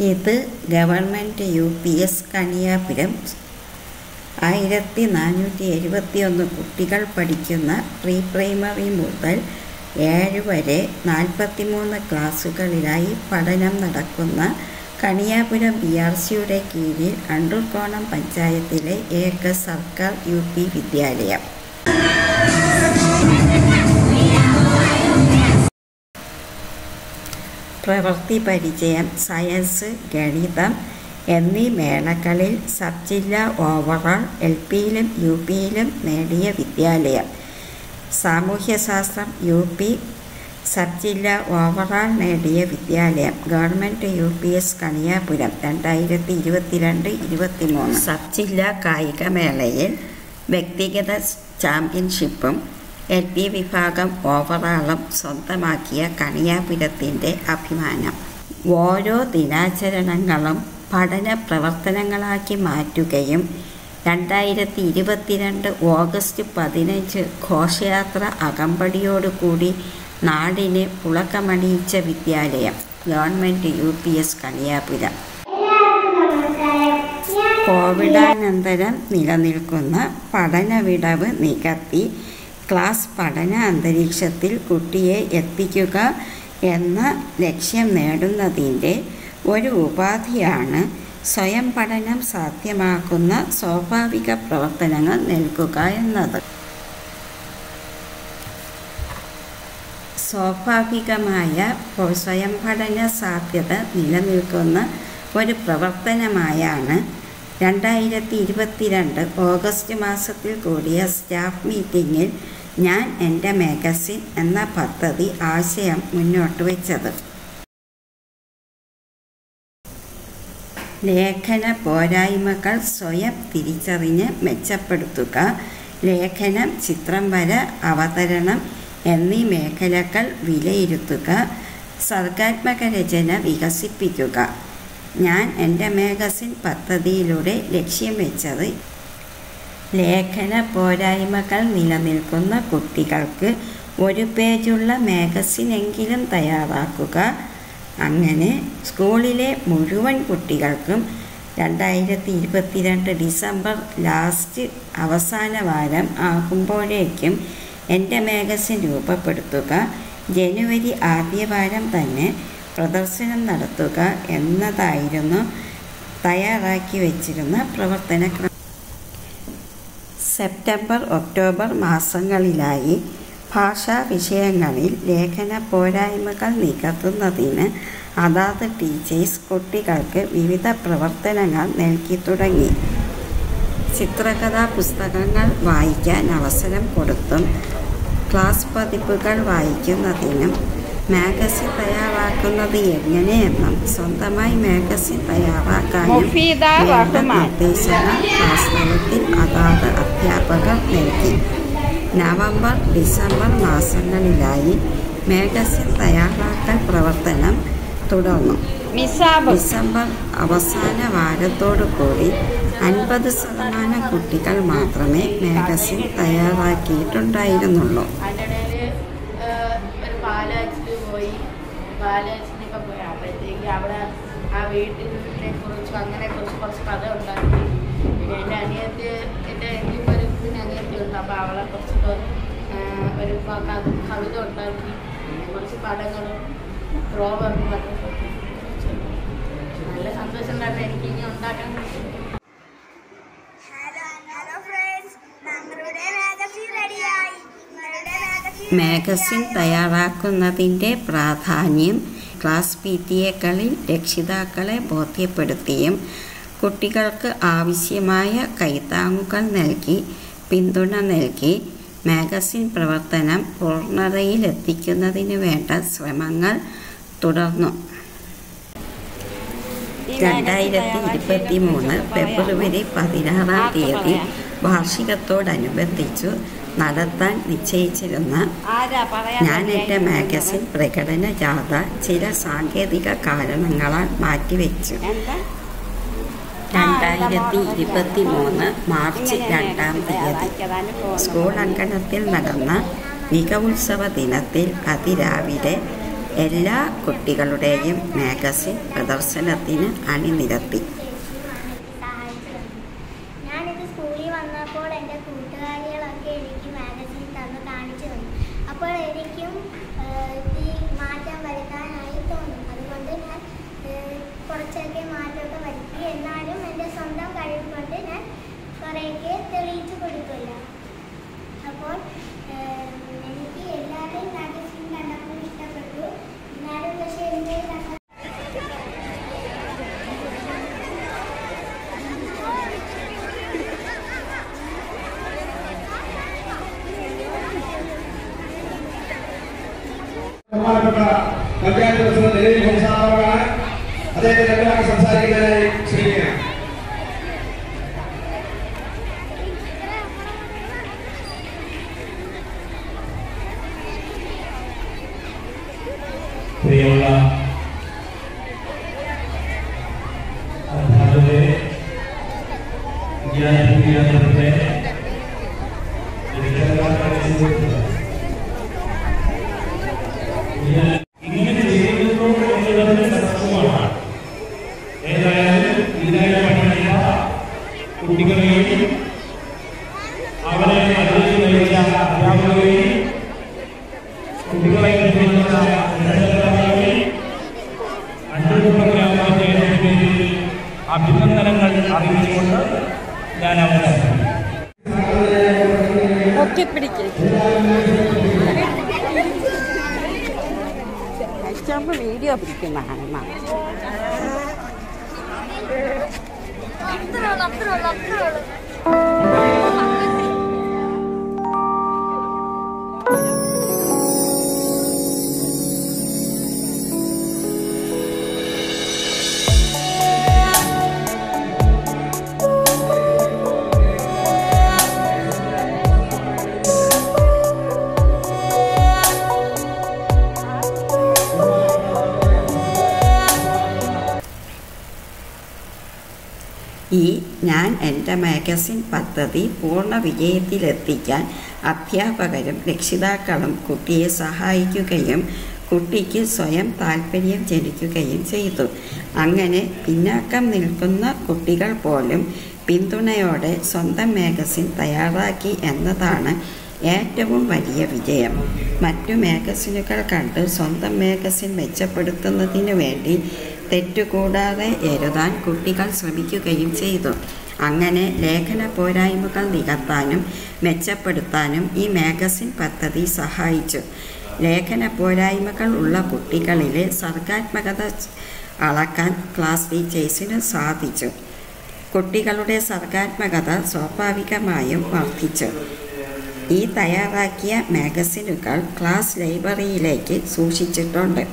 ഇത് government U P S Kaniyapuram. ആയിരത്തി നാനൂറ്റി എഴുപത്തി ഒന്ന് കുട്ടികൾ പഠിക്കുന്ന പ്രീ പ്രൈമറി മുതൽ ഏഴ് വരെ നാൽപ്പത്തിമൂന്ന് ക്ലാസ്സുകളിലായി പഠനം നടക്കുന്ന കണിയാപുരം ബി ആർ സിയുടെ കീഴിൽ അണ്ടൂർക്കോണം പഞ്ചായത്തിലെ ഏക സർക്കാർ യു പി വിദ്യാലയം. പ്രവൃത്തി പരിചയം സയൻസ് ഗണിതം എന്നീ മേളകളിൽ സബ് ജില്ലാ ഓവറോൾ എൽ പിയിലും യു പിയിലും നേടിയ വിദ്യാലയം. സാമൂഹ്യശാസ്ത്രം യു പി സബ് ജില്ലാ ഓവറോൾ നേടിയ വിദ്യാലയം. Government U P S Kaniyapuram രണ്ടായിരത്തി ഇരുപത്തിരണ്ട് ഇരുപത്തിമൂന്ന്. സബ് ജില്ലാ കായികമേളയിൽ വ്യക്തിഗത ചാമ്പ്യൻഷിപ്പും പി വിഭാഗം ഓവറാളും സ്വന്തമാക്കിയ കണിയാപുരത്തിന്റെ അഭിമാനം. ഓരോ ദിനാചരണങ്ങളും പഠന പ്രവർത്തനങ്ങളാക്കി മാറ്റുകയും രണ്ടായിരത്തി ഇരുപത്തിരണ്ട് ഓഗസ്റ്റ് പതിനഞ്ച് ഘോഷയാത്ര അകമ്പടിയോടുകൂടി നാടിനെ പുളക്കമണിയിച്ച വിദ്യാലയം government U P S Kaniyapuram കോവിഡാനന്തരം നിലനിൽക്കുന്ന പഠനവിടവ് നികത്തി ക്ലാസ് പഠന അന്തരീക്ഷത്തിൽ കുട്ടിയെ എത്തിക്കുക എന്ന ലക്ഷ്യം നേടുന്നതിന്റെ ഒരു ഉപാധിയാണ് സ്വയം പഠനം സാധ്യമാക്കുന്ന സ്വാഭാവിക പ്രവർത്തനങ്ങൾ നൽകുക എന്നത്. സ്വാഭാവികമായ സ്വയം പഠന സാധ്യത നിലനിൽക്കുന്ന ഒരു പ്രവർത്തനമായാണ് രണ്ടായിരത്തി ഇരുപത്തിരണ്ട് ഓഗസ്റ്റ് മാസത്തിൽ കൂടിയ സ്റ്റാഫ് മീറ്റിങ്ങിൽ ഞാൻ എന്റെ മാഗസിൻ എന്ന പദ്ധതി ആശയം മുന്നോട്ട് വെച്ചത്. ലേഖന പോരായ്മകൾ സ്വയം തിരിച്ചറിഞ്ഞ് മെച്ചപ്പെടുത്തുക ലേഖനം ചിത്രം വര അവതരണം എന്നീ മേഖലകൾ വിലയിരുത്തുക സർഗാത്മക രചന വികസിപ്പിക്കുക. ഞാൻ എന്റെ മാഗസിൻ പദ്ധതിയിലൂടെ ലക്ഷ്യം വെച്ചത് ലേഖന പോരായ്മകൾ നിലനിൽക്കുന്ന കുട്ടികൾക്ക് ഒരു പേജുള്ള മാഗസിനെങ്കിലും തയ്യാറാക്കുക. അങ്ങനെ സ്കൂളിലെ മുഴുവൻ കുട്ടികൾക്കും രണ്ടായിരത്തി ഇരുപത്തിരണ്ട് ഡിസംബർ ലാസ്റ്റ് അവസാന വാരം ആകുമ്പോഴേക്കും എന്റെ മാഗസിൻ രൂപപ്പെടുത്തുക. ജനുവരി ആദ്യ വാരം തന്നെ പ്രദർശനം നടത്തുക എന്നതായിരുന്നു തയ്യാറാക്കി വച്ചിരുന്ന പ്രവർത്തന സെപ്റ്റംബർ ഒക്ടോബർ മാസങ്ങളിലായി ഭാഷാ വിഷയങ്ങളിൽ ലേഖന പോരായ്മകൾ നികത്തുന്നതിന് അതാത് ടീച്ചേഴ്സ് കുട്ടികൾക്ക് വിവിധ പ്രവർത്തനങ്ങൾ നൽകി തുടങ്ങി. ചിത്രകഥാ പുസ്തകങ്ങൾ വായിക്കാൻ അവസരം കൊടുത്തും ക്ലാസ് പതിപ്പുകൾ വായിക്കുന്നതിനും മാഗസിൻ തയ്യാറാക്കുന്നത് എങ്ങനെയെന്നും സ്വന്തമായി മാഗസിൻ തയ്യാറാക്കാനും. നിർദ്ദേശങ്ങൾ ആശ്രമത്തിൽ അതാത് അധ്യാപകർ നൽകി. നവംബർ ഡിസംബർ മാസങ്ങളിലായി മാഗസിൻ തയ്യാറാക്കൽ പ്രവർത്തനം തുടർന്നു. ഡിസംബർ അവസാന വാരത്തോടു കൂടി അൻപത് ശതമാനം കുട്ടികൾ മാത്രമേ മാഗസിൻ തയ്യാറാക്കിയിട്ടുണ്ടായിരുന്നുള്ളൂ അതിനിടയിൽ ഒരു പാലാച്ചിൽ പോയി പാലാച്ചിനൊക്കെ പോയി. അപ്പോഴത്തേക്ക് അവിടെ ആ വീട്ടിനെ കുറിച്ചും അങ്ങനെ കുറച്ച് കുറച്ച് കഥ ഉണ്ടാക്കി. പിന്നെ എന്റെ അനിയത്തി എന്റെ എനിക്കിപ്പോൾ ഒരു ഇതിന് അനിയത്തി ഉണ്ട്. അപ്പോൾ അവളെ കുറച്ച് ഒരു കവിത ഉണ്ടാക്കി. കുറച്ച് പടങ്ങളും ഡ്രോവറും പറഞ്ഞിട്ട് നല്ല സന്തോഷം തന്നെ എനിക്ക് ഇനി ഉണ്ടാക്കാൻ മാഗസിൻ തയ്യാറാക്കുന്നതിന്റെ പ്രാധാന്യം ക്ലാസ് പി ടി എകളിൽ രക്ഷിതാക്കളെ ബോധ്യപ്പെടുത്തിയും കുട്ടികൾക്ക് ആവശ്യമായ കൈത്താങ്ങുകൾ നൽകി പിന്തുണ നൽകി മാഗസിൻ പ്രവർത്തനം പൂർണതയിലെത്തിക്കുന്നതിന് വേണ്ട ശ്രമങ്ങൾ തുടർന്നു. രണ്ടായിരത്തി ഇരുപത്തി മൂന്ന് ഫെബ്രുവരി പതിനാറാം തീയതി വാർഷികത്തോടനുബന്ധിച്ചു നടത്താൻ നിശ്ചയിച്ചിരുന്ന എന്റെ മാഗസിൻ പ്രകടന ജാഥ ചില സാങ്കേതിക കാരണങ്ങളാൽ മാറ്റിവെച്ചു. രണ്ടായിരത്തി ഇരുപത്തി മൂന്ന് മാർച്ച് രണ്ടാം തീയതി സ്കൂൾ അങ്കണത്തിൽ നടന്ന മികവുത്സവ ദിനത്തിൽ അതിരാവിലെ എല്ലാ കുട്ടികളുടെയും മാഗസിൻ പ്രദർശനത്തിന് അണിനിരത്തി ഞാനിത് സ്കൂളിൽ വന്നപ്പോൾ എന്റെ കൂട്ടുകാരികളൊക്കെ എനിക്ക് മാഗസിൻ തന്ന് കാണിച്ചു തന്നു അപ്പോൾ എനിക്കും ഏഹ്, ഈ മാറ്റം വരുത്താനായി തോന്നി അതുകൊണ്ട് ഞാൻ ഏഹ്, കുറച്ചൊക്കെ മാറ്റമൊക്കെ വരുത്തി എന്നാലും എന്റെ സ്വന്തം കഴിവ് കൊണ്ട് ഞാൻ കുറേയൊക്കെ തെളിയിച്ചു കൊടുക്കില്ല അപ്പോൾ ഏഹ്, എനിക്ക് എല്ലാവരുടെയും മാഗസിൻ കണ്ടപ്പോൾ ഇഷ്ടപ്പെട്ടു എന്നാലും പക്ഷേ എന്റെ കണ്ട ബഹുമാനപ്പെട്ട പഞ്ചായത്ത് പ്രസിഡന്റ് നിലവിൽ ഹംസാറാണ് അദ്ദേഹത്തെ രണ്ടു വാക്ക് സംസാരിക്കുന്നതിനായി ക്ഷണിക്കുകയാണ് പ്രിയമുള്ള അധ്യാപകരെ വിദ്യാർത്ഥി വിദ്യാർത്ഥികളെ ഇങ്ങനെ ചെയ്യുന്നു എന്നുള്ളത് സത്യമാണ് ഏതായാലും ഇതിനായി പഠിക്കുന്ന കുട്ടികളെയും അവരെ അതിലേക്ക് നയിച്ച അധ്യാപകരെയും കുട്ടികളെ പഠിപ്പിക്കുന്ന രക്ഷകർത്താക്കളെയും അഞ്ചുകുട്ട ഗ്രാമപഞ്ചായത്തിന്റെ പേരിൽ അഭിനന്ദനങ്ങൾ അറിയിച്ചുകൊണ്ട് ഞാൻ അവസാനിപ്പിക്കുന്നു പൊക്കിപ്പിടിക്ക് കഴിച്ചാകുമ്പോൾ വീഡിയോ പിടിക്കുന്നതാണ് അത്രേ ഉള്ളൂ അത്രേ ഉള്ളൂ അത്രേ ഉള്ളൂ. എന്റെ മാഗസിൻ പദ്ധതി പൂർണ വിജയത്തിലെത്തിക്കാൻ അധ്യാപകരും രക്ഷിതാക്കളും കുട്ടിയെ സഹായിക്കുകയും കുട്ടിക്ക് സ്വയം താല്പര്യം ജനിക്കുകയും ചെയ്തു. അങ്ങനെ പിന്നാക്കം നിൽക്കുന്ന കുട്ടികൾ പോലും പിന്തുണയോടെ സ്വന്തം മാഗസിൻ തയ്യാറാക്കി എന്നതാണ് ഏറ്റവും വലിയ വിജയം. മറ്റു മാഗസിനുകൾ കണ്ട് സ്വന്തം മാഗസിൻ മെച്ചപ്പെടുത്തുന്നതിനു വേണ്ടി തെറ്റുകൂടാതെ എഴുതാൻ കുട്ടികൾ ശ്രമിക്കുകയും ചെയ്തു. അങ്ങനെ ലേഖന പോരായ്മകൾ നികത്താനും മെച്ചപ്പെടുത്താനും ഈ മാഗസിൻ പദ്ധതി സഹായിച്ചു. ലേഖന പോരായ്മകൾ ഉള്ള കുട്ടികളിലെ സർഗാത്മകത അളക്കാൻ ക്ലാസ് ടീച്ചേഴ്സിന് സാധിച്ചു. കുട്ടികളുടെ സർഗാത്മകത സ്വാഭാവികമായും വർദ്ധിച്ചു. ഈ തയ്യാറാക്കിയ മാഗസിനുകൾ ക്ലാസ് ലൈബ്രറിയിലേക്ക് സൂക്ഷിച്ചിട്ടുണ്ട്.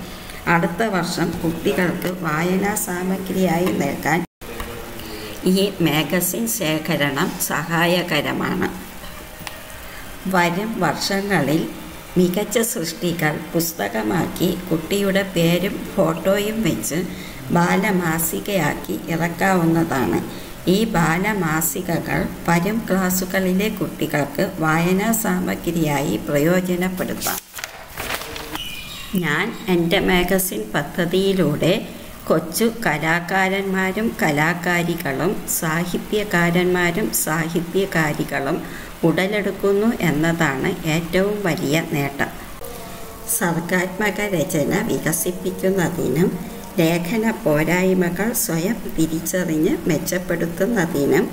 അടുത്ത വർഷം കുട്ടികൾക്ക് വായനാ സാമഗ്രിയായി നൽകാൻ ഈ മാഗസിൻ ശേഖരണം സഹായകരമാണ്. വരും വർഷങ്ങളിൽ മികച്ച സൃഷ്ടികൾ പുസ്തകമാക്കി കുട്ടിയുടെ പേരും ഫോട്ടോയും വെച്ച് ബാലമാസികയാക്കി ഇറക്കാവുന്നതാണ്. ഈ ബാലമാസികകൾ വരും ക്ലാസുകളിലെ കുട്ടികൾക്ക് വായനാ സാമഗ്രിയായി പ്രയോജനപ്പെടുത്താം. ഞാൻ എന്റെ മാഗസിൻ പദ്ധതിയിലൂടെ കൊച്ചു കലാകാരന്മാരും കലാകാരികളും സാഹിത്യകാരന്മാരും സാഹിത്യകാരികളും ഉടലെടുക്കുന്നു എന്നതാണ് ഏറ്റവും വലിയ നേട്ടം. സർഗാത്മക രചന വികസിപ്പിക്കുന്നതിനും ലേഖന പോരായ്മകൾ സ്വയം തിരിച്ചറിഞ്ഞ് മെച്ചപ്പെടുത്തുന്നതിനും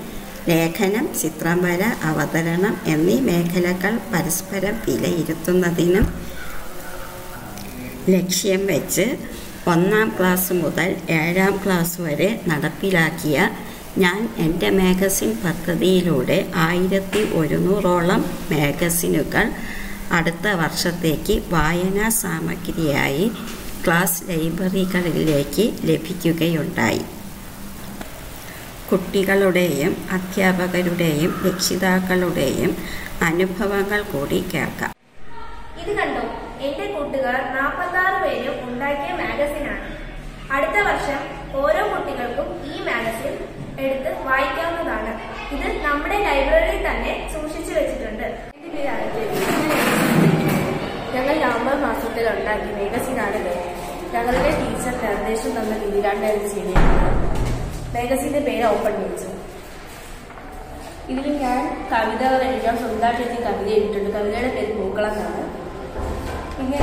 ലേഖനം ചിത്രംവര അവതരണം എന്നീ മേഖലകൾ പരസ്പരം വിലയിരുത്തുന്നതിനും ലക്ഷ്യം വെച്ച് ഒന്നാം ക്ലാസ് മുതൽ ഏഴാം ക്ലാസ് വരെ നടപ്പിലാക്കിയ ഞാൻ എന്റെ മാഗസിൻ പദ്ധതിയിലൂടെ ആയിരത്തി ഒരുന്നൂറോളം മാഗസിനുകൾ അടുത്ത വർഷത്തേക്ക് വായനാ സാമഗ്രിയായി ക്ലാസ് ലൈബ്രറികളിലേക്ക് ലഭിക്കുകയുണ്ടായി. കുട്ടികളുടെയും അധ്യാപകരുടെയും രക്ഷിതാക്കളുടെയും അനുഭവങ്ങൾ കൂടി കേൾക്കാം. ഇത് കണ്ടോ? എന്റെ കൂട്ടുകാർ പേരും ഉണ്ടാക്കിയ മാഗസിനാണ് അടുത്ത വർഷം ഓരോ കുട്ടികൾക്കും ഈ മാഗസിൻ എടുത്ത് വായിക്കാവുന്നതാണ്. ഇത് നമ്മുടെ ലൈബ്രറിയിൽ തന്നെ സൂക്ഷിച്ചു വെച്ചിട്ടുണ്ട്. ഞങ്ങൾ നവംബർ മാസത്തിൽ ഉണ്ടാക്കിയ മാഗസിനാണിത് ഞങ്ങളുടെ ടീച്ചർ നിർദ്ദേശം തന്ന രീതിയിലാണ് ഇത് ചെയ്തിരിക്കുന്നത്. മാഗസിന്റെ പേര് ഓപ്പൺ ന്യൂസ് ഇതിൽ ഞാൻ കവിതകൾ എഴുതാൻ സ്വന്തമായിട്ട് എനിക്ക് കവിത എഴുതിയിട്ടുണ്ട്. കവിതയുടെ പേര് പൂക്കളം എന്നാണ് പിന്നെ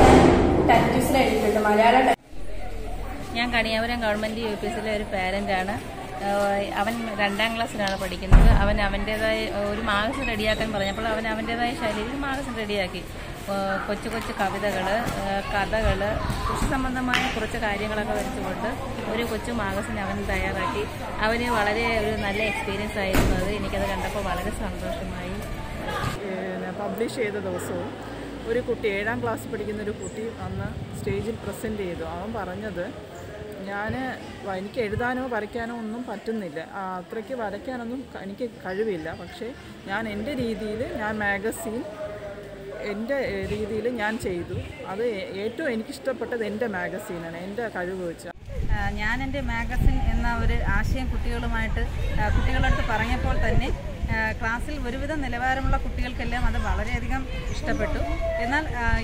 ഞാൻ കണിയാപുരം ഗവൺമെന്റ് യു പി എസിലെ ഒരു പാരന്റാണ് അവൻ രണ്ടാം ക്ലാസ്സിലാണ് പഠിക്കുന്നത്. അവൻ അവന്റേതായ ഒരു മാഗസിൻ റെഡിയാക്കാൻ പറഞ്ഞപ്പോൾ അവൻ അവന്റേതായ ശൈലിയിൽ മാഗസിൻ റെഡിയാക്കി. കൊച്ചു കൊച്ചു കവിതകൾ കഥകൾ കൃഷി സംബന്ധമായ കുറച്ച് കാര്യങ്ങളൊക്കെ വരച്ചുകൊണ്ട് ഒരു കൊച്ചു മാഗസിൻ അവൻ തയ്യാറാക്കി. അവന് വളരെ ഒരു നല്ല എക്സ്പീരിയൻസ് ആയിരുന്നു അത്. എനിക്കത് കണ്ടപ്പോൾ വളരെ സന്തോഷമായി. പബ്ലിഷ് ചെയ്ത ദിവസവും ഒരു കുട്ടി ഏഴാം ക്ലാസ്സിൽ പഠിക്കുന്ന ഒരു കുട്ടി അന്ന് സ്റ്റേജിൽ പ്രസന്റ് ചെയ്തു. അവൻ പറഞ്ഞത് ഞാൻ എനിക്ക് എഴുതാനോ വരയ്ക്കാനോ ഒന്നും പറ്റുന്നില്ല. അത്രയ്ക്ക് വരയ്ക്കാനൊന്നും എനിക്ക് കഴിവില്ല. പക്ഷേ ഞാൻ എന്റെ രീതിയിൽ ഞാൻ മാഗസീൻ എന്റെ രീതിയിൽ ഞാൻ ചെയ്തു. അത് ഏറ്റവും എനിക്കിഷ്ടപ്പെട്ടത് എന്റെ മാഗസീനാണ് എന്റെ കഴിവ് വെച്ച്. ഞാൻ എന്റെ മാഗസിൻ എന്ന ഒരു ആശയം കുട്ടികളുമായിട്ട് ആ, കുട്ടികളടുത്ത് പറഞ്ഞപ്പോൾ തന്നെ ക്ലാസ്സിൽ ഒരുവിധം നിലവാരമുള്ള കുട്ടികൾക്കെല്ലാം അത് വളരെയധികം ഇഷ്ടപ്പെട്ടു. എന്നാൽ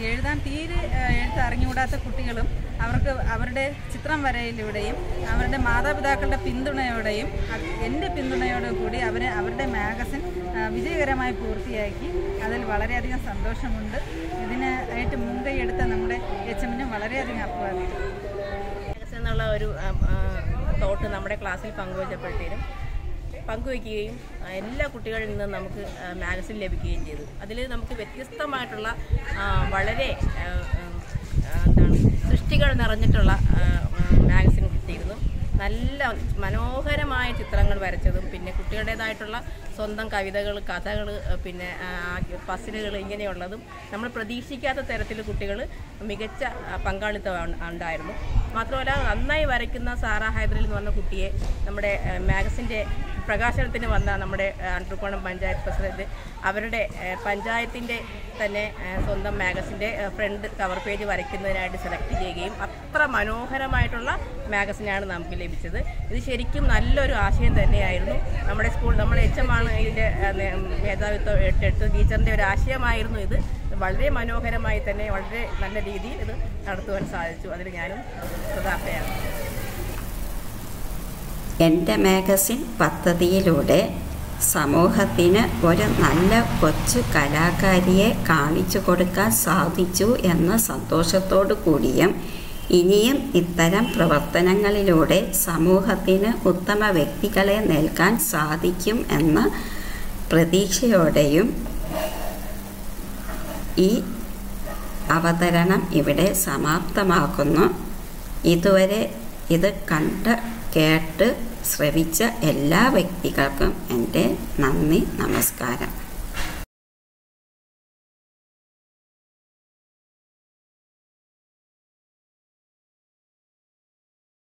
എഴുതാൻ തീരെ എഴുത്ത് അറിഞ്ഞുകൂടാത്ത കുട്ടികളും അവർക്ക് അവരുടെ ചിത്രം വരയിലൂടെയും അവരുടെ മാതാപിതാക്കളുടെ പിന്തുണയോടെയും എന്റെ പിന്തുണയോടും കൂടി അവർ അവരുടെ മാഗസിൻ വിജയകരമായി പൂർത്തിയാക്കി. അതിൽ വളരെയധികം സന്തോഷമുണ്ട്. ഇതിന് ആയിട്ട് മുൻകൈ എടുത്ത നമ്മുടെ എച്ച് എമ്മിനും വളരെയധികം അഭിവാദ്യം മാഗസിൻ എന്നുള്ള ഒരു തോട്ട് നമ്മുടെ ക്ലാസ്സിൽ പങ്കുവച്ചപ്പോഴത്തേനും പങ്കുവയ്ക്കുകയും എല്ലാ കുട്ടികളിൽ നിന്നും നമുക്ക് മാഗസിൻ ലഭിക്കുകയും ചെയ്തു. അതിൽ നമുക്ക് വ്യത്യസ്തമായിട്ടുള്ള വളരെ എന്താണ് സൃഷ്ടികൾ നിറഞ്ഞിട്ടുള്ള മാഗസിൻ കിട്ടിയിരുന്നു. നല്ല മനോഹരമായ ചിത്രങ്ങൾ വരച്ചതും പിന്നെ കുട്ടികളുടേതായിട്ടുള്ള സ്വന്തം കവിതകൾ കഥകൾ പിന്നെ പസിലുകൾ ഇങ്ങനെയുള്ളതും നമ്മൾ പ്രതീക്ഷിക്കാത്ത തരത്തിൽ കുട്ടികൾ മികച്ച ആ, പങ്കാളിത്തം ഉണ്ടായിരുന്നു. മാത്രമല്ല നന്നായി വരയ്ക്കുന്ന സാറ ഹൈദറിൽ എന്ന് പറഞ്ഞ കുട്ടിയെ നമ്മുടെ ആ, മാഗസിന്റെ പ്രകാശനത്തിന് വന്ന നമ്മുടെ ആ, അണ്ടർകോണം പഞ്ചായത്ത് പ്രസിഡന്റ് അവരുടെ പഞ്ചായത്തിന്റെ തന്നെ ആ, സ്വന്തം മാഗസിന്റെ ആ, ഫ്രണ്ട് കവർ പേജ് വരയ്ക്കുന്നതിനായിട്ട് സെലക്ട് ചെയ്യുകയും അത്ര മനോഹരമായിട്ടുള്ള മാഗസിനാണ് നമുക്ക് ലഭിച്ചത്. ഇത് ശരിക്കും നല്ലൊരു ആശയം തന്നെയായിരുന്നു. നമ്മുടെ സ്കൂൾ നമ്മുടെ എച്ച് എം ആണ് ഇതിന്റെ മേധാവിത്വം ഏറ്റെടുത്ത് ടീച്ചറിന്റെ ഒരു ആശയമായിരുന്നു ഇത്. വളരെ മനോഹരമായി തന്നെ വളരെ നല്ല രീതിയിൽ ഇത് നടത്തുവാൻ സാധിച്ചു. അതിൽ ഞാനും കൃതാർത്ഥയാണ്. എന്റെ മാഗസിൻ പദ്ധതിയിലൂടെ സമൂഹത്തിന് ഒരു നല്ല കൊച്ചു കലാകാരിയെ കാണിച്ചു കൊടുക്കാൻ സാധിച്ചു എന്ന സന്തോഷത്തോടു കൂടിയും ഇനിയും ഇത്തരം പ്രവർത്തനങ്ങളിലൂടെ സമൂഹത്തിന് ഉത്തമ വ്യക്തികളെ നൽകാൻ സാധിക്കും എന്ന പ്രതീക്ഷയോടെയും ഈ അവതരണം ഇവിടെ സമാപ്തമാക്കുന്നു. ഇതുവരെ ഇത് കണ്ട് കേട്ട് ശ്രവിച്ച എല്ലാ വ്യക്തികൾക്കും എന്റെ നന്ദി നമസ്കാരം.